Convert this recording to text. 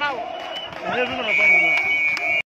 nao. Ndio tunafanya nao.